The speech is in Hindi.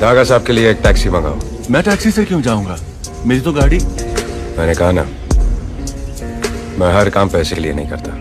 धागा साहब के लिए एक टैक्सी मंगाओ। मैं टैक्सी से क्यों जाऊँगा? मेरी तो गाड़ी मैंने कहा ना मैं हर काम पैसे के लिए नहीं करता।